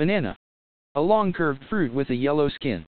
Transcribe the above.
Banana. A long curved fruit with a yellow skin.